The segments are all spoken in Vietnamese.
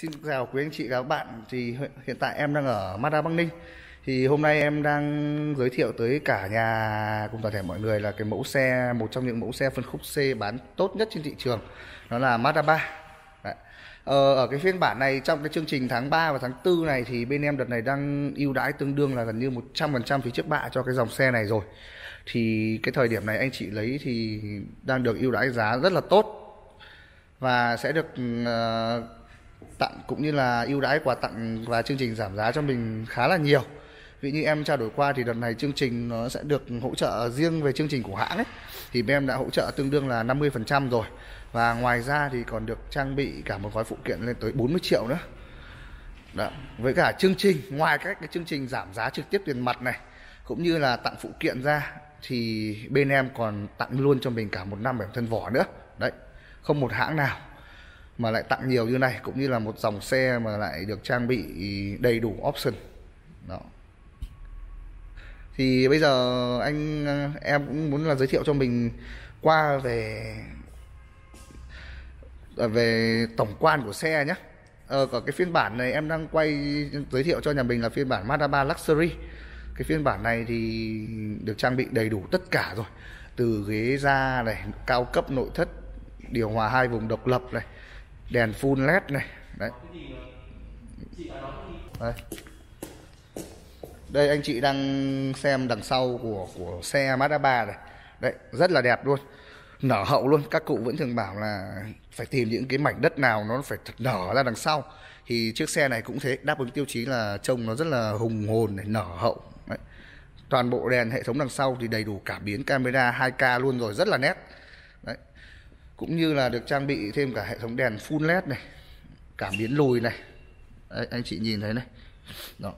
Xin chào quý anh chị và các bạn. Thì hiện tại em đang ở Mazda Bắc Ninh. Thì hôm nay em đang giới thiệu tới cả nhà cùng toàn thể mọi người là cái mẫu xe một trong những mẫu xe phân khúc C bán tốt nhất trên thị trường. Đó là Mazda 3 Đấy. Ờ, ở cái phiên bản này trong cái chương trình tháng 3 và tháng 4 này thì bên em đợt này đang ưu đãi tương đương là gần như 100% phí trước bạ cho cái dòng xe này rồi. Thì cái thời điểm này anh chị lấy thì đang được ưu đãi giá rất là tốt và sẽ được uh, tặng cũng như là ưu đãi quà tặng và chương trình giảm giá cho mình khá là nhiều. Vì như em trao đổi qua thì đợt này chương trình nó sẽ được hỗ trợ riêng về chương trình của hãng ấy. Thì bên em đã hỗ trợ tương đương là 50% rồi. Và ngoài ra thì còn được trang bị cả một gói phụ kiện lên tới 40 triệu nữa. Đó. với cả chương trình, ngoài các cái chương trình giảm giá trực tiếp tiền mặt này, cũng như là tặng phụ kiện ra, thì bên em còn tặng luôn cho mình cả một năm bản thân vỏ nữa. Đấy, không một hãng nào mà lại tặng nhiều như này cũng như là một dòng xe mà lại được trang bị đầy đủ option. Đó. Thì bây giờ anh em cũng muốn là giới thiệu cho mình qua về à, về tổng quan của xe nhé. Ờ, có cái phiên bản này em đang quay giới thiệu cho nhà mình là phiên bản Mazda 3 Luxury. Cái phiên bản này thì được trang bị đầy đủ tất cả rồi. Từ ghế da này cao cấp nội thất điều hòa hai vùng độc lập này đèn full led này. Đấy. Đây. Đây, anh chị đang xem đằng sau của của xe Mazda 3 này. Đấy, rất là đẹp luôn. Nở hậu luôn. Các cụ vẫn thường bảo là phải tìm những cái mảnh đất nào nó phải thật nở ra đằng sau. Thì chiếc xe này cũng thế. Đáp ứng tiêu chí là trông nó rất là hùng hồn này, nở hậu. Đấy. toàn bộ đèn hệ thống đằng sau thì đầy đủ cảm biến camera 2K luôn rồi. Rất là nét. Đấy cũng như là được trang bị thêm cả hệ thống đèn full led này cảm biến lùi này. Đấy, anh chị nhìn thấy này. Đó.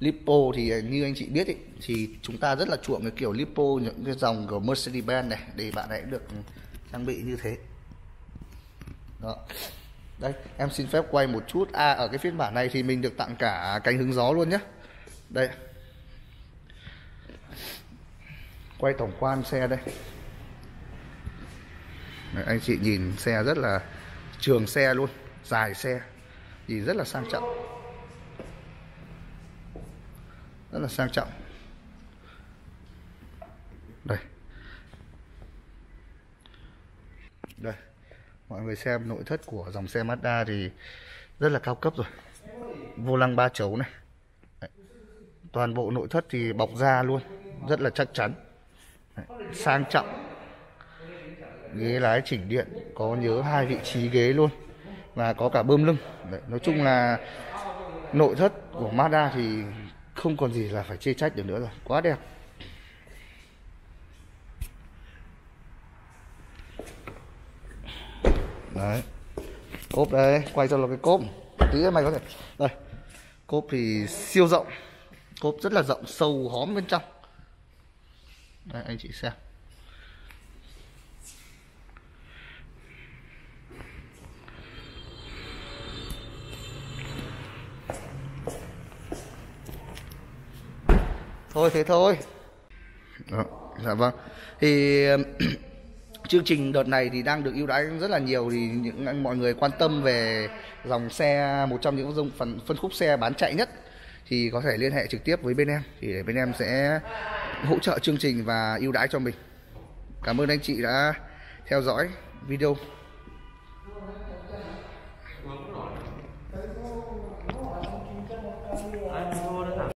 Lipo thì à, như anh chị biết ý, thì chúng ta rất là chuộng cái kiểu lipo những cái dòng của Mercedes-Benz này để bạn ấy được trang bị như thế. Đó. Đây em xin phép quay một chút. À ở cái phiên bản này thì mình được tặng cả cánh hứng gió luôn nhé đây. Quay tổng quan xe đây anh chị nhìn xe rất là, trường xe luôn, dài xe, nhìn rất là sang trọng. Rất là sang trọng. Đây. Đây. Mọi người xem nội thất của dòng xe Mazda thì rất là cao cấp rồi. Vô lăng ba chấu này. Đấy. toàn bộ nội thất thì bọc da luôn, rất là chắc chắn. Đấy. sang trọng ghế lái chỉnh điện có nhớ hai vị trí ghế luôn và có cả bơm lưng. Đấy, nói chung là nội thất của Mazda thì không còn gì là phải chê trách được nữa rồi. Quá đẹp. Đấy. Cốp đây quay cho là cái cốp. Tí mày có thể đây. Cốp thì siêu rộng. Cốp rất là rộng sâu hóm bên trong. Đây anh chị xem. Thôi thế thôi. Đó, dạ vâng. Thì chương trình đợt này thì đang được ưu đãi rất là nhiều thì những mọi người quan tâm về dòng xe một trong những dòng phần phân khúc xe bán chạy nhất thì có thể liên hệ trực tiếp với bên em. Thì để bên em sẽ hỗ trợ chương trình và ưu đãi cho mình. Cảm ơn anh chị đã theo dõi video. Anh